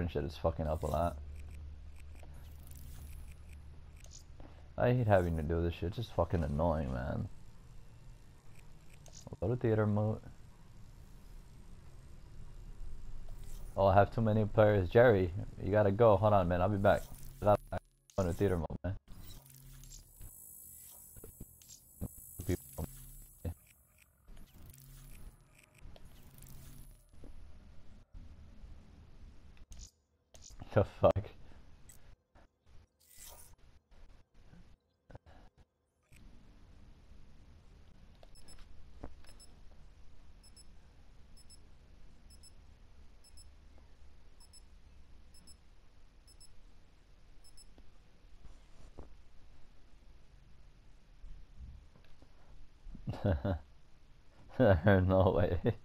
and shit is fucking up a lot. I hate having to do this shit. It's just fucking annoying, man. Go to theater mode. Oh, I have too many players. Jerry, you gotta go. Hold on, man. I'll be back. I gotta go to theater mode, man. The fuck? no way.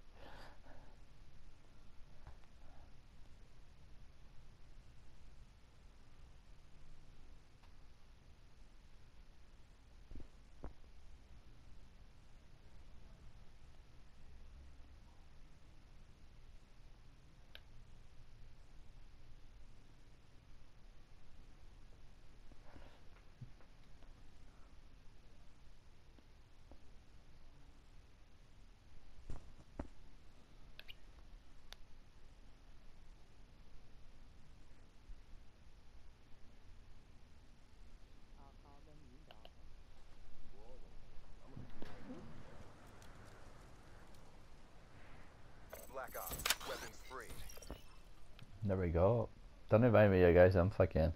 There we go. Don't invite me you guys. I'm fucking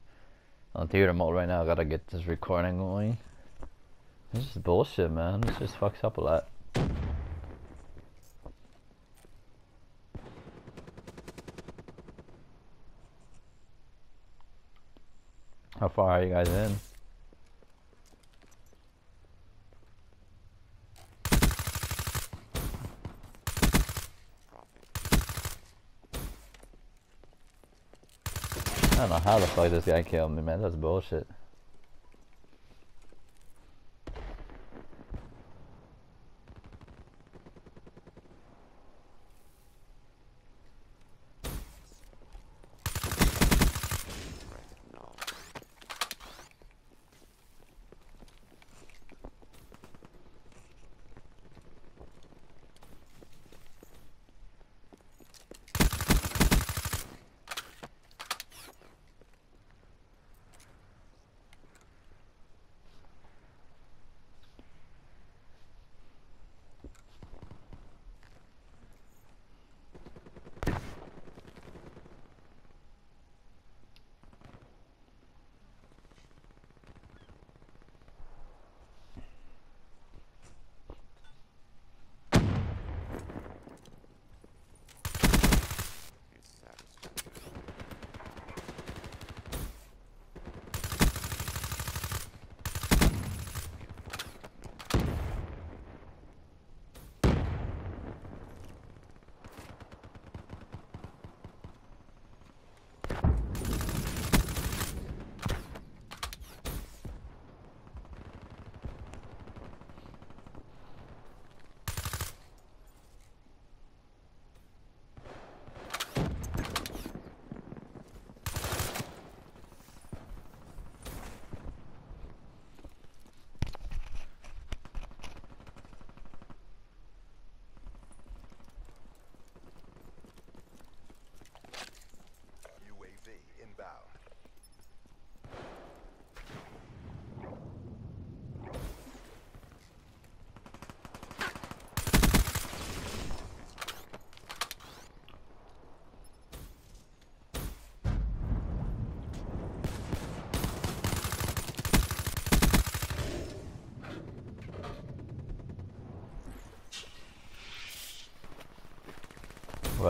on theater mode right now. I gotta get this recording going. This is bullshit, man. This just fucks up a lot. How far are you guys in? I don't know how the fuck this guy killed me, man. That's bullshit.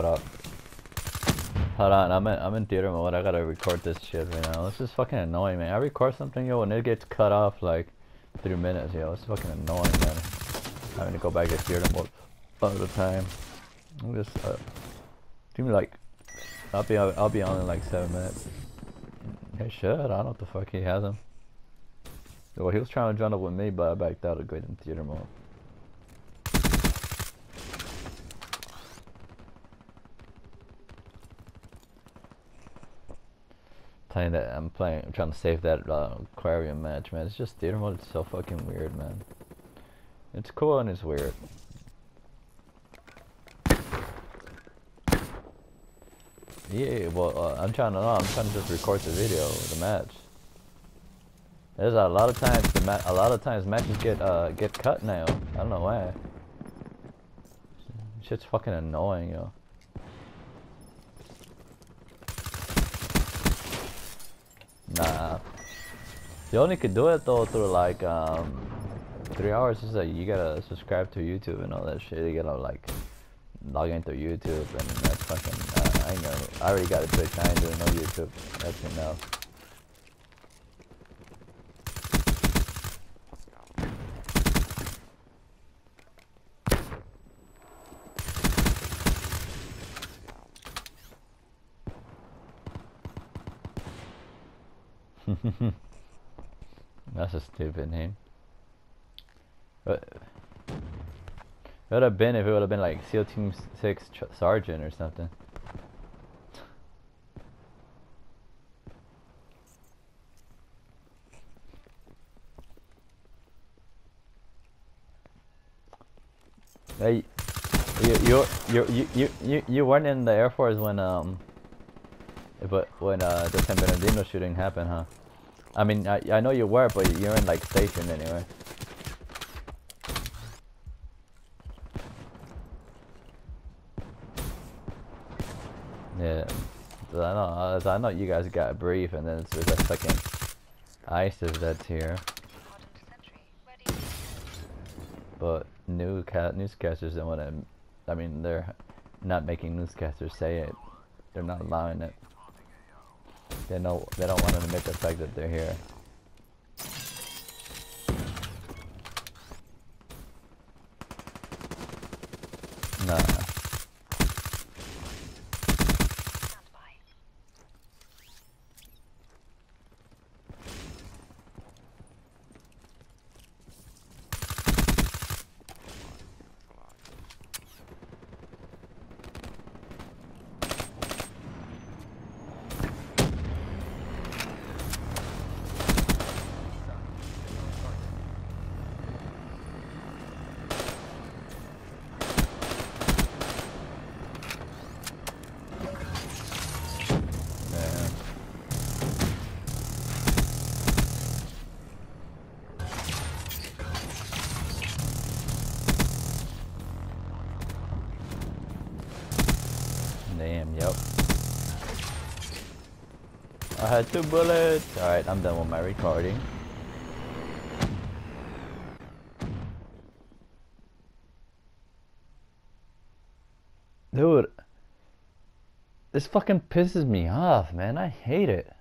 Up? Hold on, I'm in, I'm in theater mode. I gotta record this shit right now. This is fucking annoying, man. I record something, yo, and it gets cut off like three minutes, yo. It's fucking annoying, man. Having to go back to theater mode all the time. I'm just, uh, give me like, I'll be, I'll be on in like seven minutes. He should. I don't know what the fuck he has him. Well, he was trying to join up with me, but I backed out of going in theater mode. Playing that. I'm playing. I'm trying to save that uh, aquarium match, man. It's just theater mode. It's so fucking weird, man. It's cool and it's weird. Yeah, well, uh, I'm trying to. No, I'm trying to just record the video the match. There's a lot of times the a lot of times matches get uh get cut now. I don't know why. Shit's fucking annoying, yo. Nah. You only could do it though through like um three hours is like you gotta subscribe to YouTube and all that shit. You gotta like log into YouTube and that's fucking uh, I know I already got a Twitch, I ain't doing no YouTube. That's enough. That's a stupid name. What? It would have been if it would have been like SEAL Team 6 Sergeant or something. Hey, you you you you you you you weren't in the Air Force when um, but when uh the San Bernardino shooting happened, huh? I mean, I I know you were, but you're in like station anyway. Yeah, I know. uh, I know you guys got a brief, and then there's a second ISIS that's here. But new cat newscasters don't want to. I mean, they're not making newscasters say it. They're not allowing it. They know they don't want to admit the fact that they're here. Nah. Man. Damn, yep. I had two bullets. Alright, I'm done with my recording. Dude, this fucking pisses me off, man. I hate it.